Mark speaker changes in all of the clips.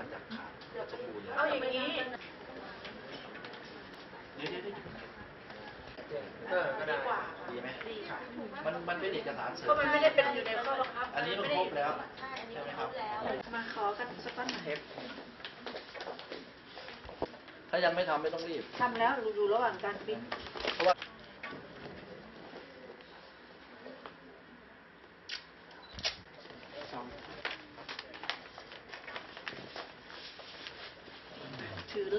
Speaker 1: มาจากขาดสมบูรณ์
Speaker 2: เอาอย่างนี้
Speaker 1: เดี๋ยวเดี๋ยวเดี๋ยว
Speaker 3: เออก็ได้
Speaker 2: ดีกว่า
Speaker 1: ดีไหม
Speaker 2: ดีค่ะ
Speaker 1: มันมันเป็นเอกสารเสริ
Speaker 2: ก็
Speaker 1: ม
Speaker 2: มันไม่ได้เป็นอยู่ในข้อบังคับ
Speaker 1: อันนี้มันครบแล้วใช่ไหมครับ
Speaker 2: มาขอกันสักก้อนหน่อย
Speaker 1: เทปถ้ายังไม่ทำไม่ต้องรีบ
Speaker 2: ทำแล้วอยู่ระหว่างการปริ้น
Speaker 1: เพราะว่า
Speaker 2: ถือ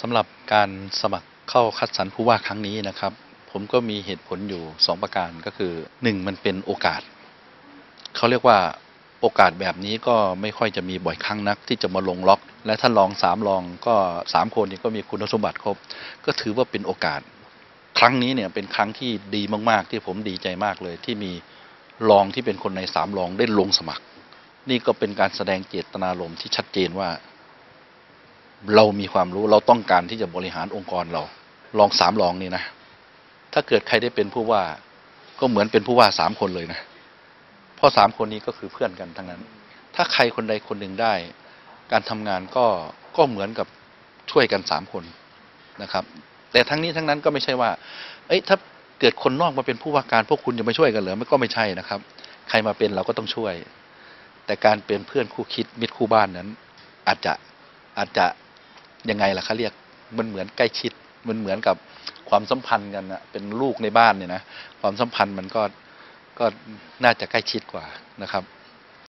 Speaker 4: สำหรับการสมัครเข้าคัดสรรผู้ว่าครั้งนี้นะครับ ผมก็มีเหตุผลอยู่ 2 ประการก็คือ 1 มันเป็นโอกาส เขาเรียกว่าโอกาสแบบนี้ก็ไม่ค่อยจะมีบ่อยครั้งนัก ที่จะมาลงล็อก และถ้าลองสามลองก็สามคนนี้ก็มีคุณสมบัติครบ ก็ถือว่าเป็นโอกาส ครั้งนี้เนี่ยเป็นครั้งที่ดีมาก ๆ ที่ผมดีใจมากเลย ที่มีรองที่เป็นคนในสามรองได้ลงสมัคร นี่ก็เป็นการแสดงเจตนารมณ์ที่ชัดเจนว่า เรามีความรู้เราต้องการที่จะบริหารองค์กรเราลองสามลองนี่นะ ถ้าเกิดใครได้เป็นผู้ว่า ก็เหมือนเป็นผู้ว่าสามคนเลยนะเพราะสามคนนี้ก็คือเพื่อนกันทั้งนั้น ถ้าใครคนใดคนหนึ่งได้ การทำงานก็ก็เหมือนกับช่วยกันสามคนนะครับ แต่ทั้งนี้ทั้งนั้นก็ไม่ใช่ว่า เอ้ยถ้าเกิดคนนอกมาเป็นผู้ว่าการพวกคุณจะไม่ช่วยกันเหรอมันก็ไม่ใช่นะครับ ใครมาเป็นเราก็ต้องช่วย แต่การเป็นเพื่อนคู่คิดมิตรคู่บ้านนั้น อาจจะอาจจะยังไงล่ะเขาเรียกมันเหมือนใกล้ชิดมันเหมือนกับความสัมพันธ์กันนะเป็นลูกในบ้านเนี่ยนะความสัมพันธ์มันก็ก็น่าจะใกล้ชิดกว่านะครับ